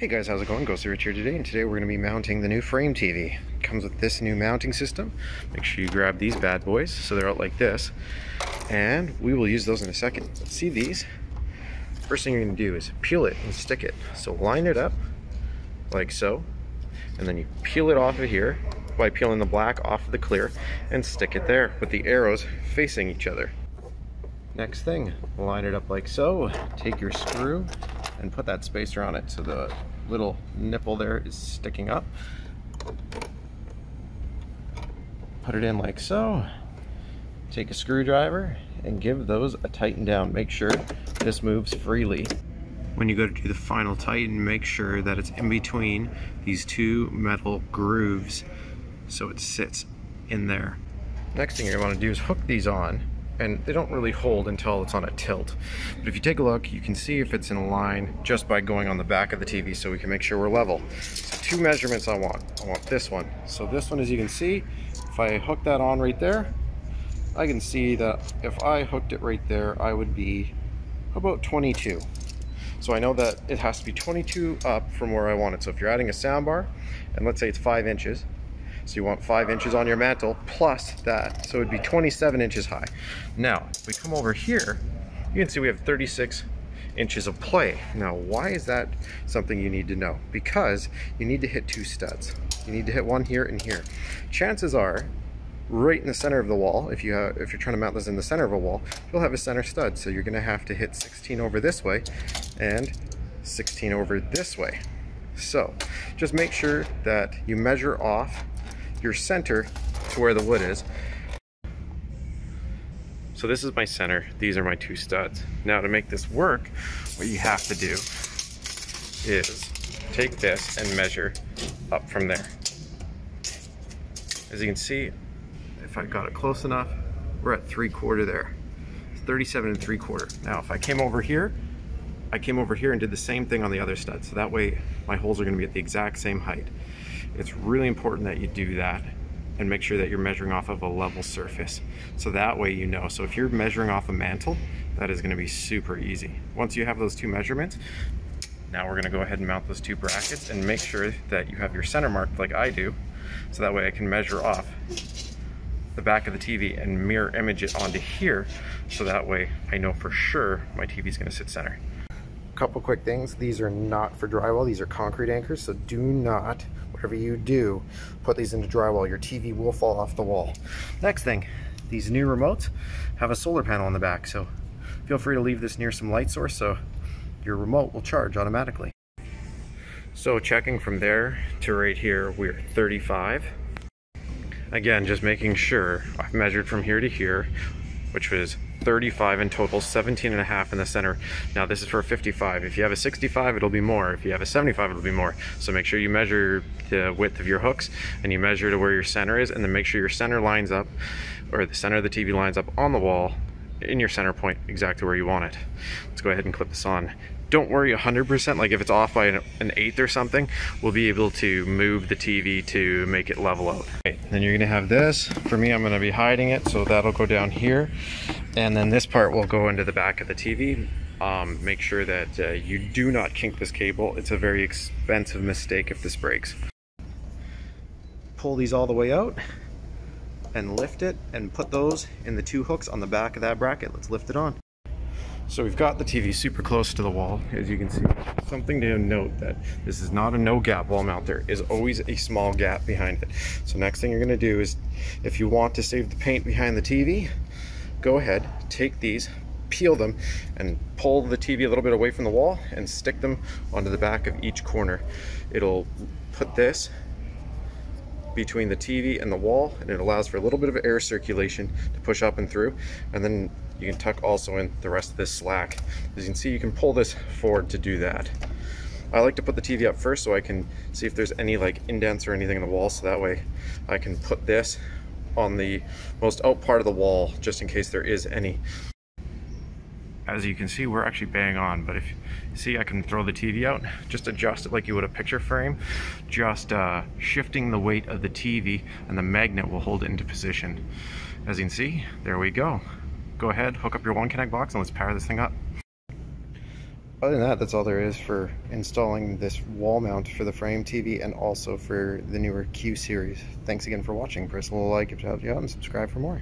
Hey guys, how's it going? Ghost Rich here today, and today we're going to be mounting the new frame TV. It comes with this new mounting system. Make sure you grab these bad boys so they're out like this, and we will use those in a second. Let's See these? First thing you're going to do is peel it and stick it. So line it up like so, and then you peel it off of here by peeling the black off of the clear and stick it there with the arrows facing each other. Next thing, line it up like so, take your screw and put that spacer on it so the little nipple there is sticking up. Put it in like so. Take a screwdriver and give those a tighten down. Make sure this moves freely. When you go to do the final tighten, make sure that it's in between these two metal grooves so it sits in there. Next thing to want to do is hook these on and they don't really hold until it's on a tilt. But if you take a look, you can see if it's in a line just by going on the back of the TV so we can make sure we're level. So two measurements I want. I want this one. So this one, as you can see, if I hook that on right there, I can see that if I hooked it right there, I would be about 22. So I know that it has to be 22 up from where I want it. So if you're adding a soundbar, and let's say it's five inches, so you want five inches on your mantle plus that. So it'd be 27 inches high. Now, if we come over here, you can see we have 36 inches of play. Now, why is that something you need to know? Because you need to hit two studs. You need to hit one here and here. Chances are, right in the center of the wall, if, you have, if you're trying to mount this in the center of a wall, you'll have a center stud. So you're gonna have to hit 16 over this way and 16 over this way. So just make sure that you measure off your center to where the wood is. So this is my center, these are my two studs. Now to make this work, what you have to do is take this and measure up from there. As you can see, if I got it close enough, we're at three quarter there. It's 37 and three quarter. Now if I came over here, I came over here and did the same thing on the other stud. So that way my holes are gonna be at the exact same height. It's really important that you do that and make sure that you're measuring off of a level surface. So that way you know. So if you're measuring off a mantle, that is gonna be super easy. Once you have those two measurements, now we're gonna go ahead and mount those two brackets and make sure that you have your center marked like I do. So that way I can measure off the back of the TV and mirror image it onto here. So that way I know for sure my TV is gonna sit center A couple quick things. These are not for drywall. These are concrete anchors, so do not, whatever you do, put these into drywall. Your TV will fall off the wall. Next thing, these new remotes have a solar panel on the back, so feel free to leave this near some light source so your remote will charge automatically. So checking from there to right here, we're 35. Again, just making sure I've measured from here to here, which was 35 in total, 17 and a half in the center. Now this is for a 55. If you have a 65, it'll be more. If you have a 75, it'll be more. So make sure you measure the width of your hooks and you measure to where your center is and then make sure your center lines up or the center of the TV lines up on the wall in your center point exactly where you want it. Let's go ahead and clip this on don't worry 100%, like if it's off by an, an, eighth or something, we'll be able to move the TV to make it level out. Okay, then you're gonna have this. For me, I'm gonna be hiding it, so that'll go down here. And then this part will go into the back of the TV. Um, make sure that uh, you do not kink this cable. It's a very expensive mistake if this breaks. Pull these all the way out and lift it and put those in the two hooks on the back of that bracket. Let's lift it on. So we've got the TV super close to the wall, as you can see. Something to note that this is not a no gap wall mount. There is always a small gap behind it. So next thing you're gonna do is, if you want to save the paint behind the TV, go ahead, take these, peel them, and pull the TV a little bit away from the wall and stick them onto the back of each corner. It'll put this between the TV and the wall and it allows for a little bit of air circulation to push up and through and then you can tuck also in the rest of this slack. As you can see you can pull this forward to do that. I like to put the TV up first so I can see if there's any like indents or anything in the wall so that way I can put this on the most out part of the wall just in case there is any as you can see, we're actually bang on, but if you see, I can throw the TV out, just adjust it like you would a picture frame, just uh, shifting the weight of the TV and the magnet will hold it into position. As you can see, there we go. Go ahead, hook up your one connect box and let's power this thing up. other than that, that's all there is for installing this wall mount for the frame TV and also for the newer Q series. Thanks again for watching. Press a little like if it helped you out and subscribe for more.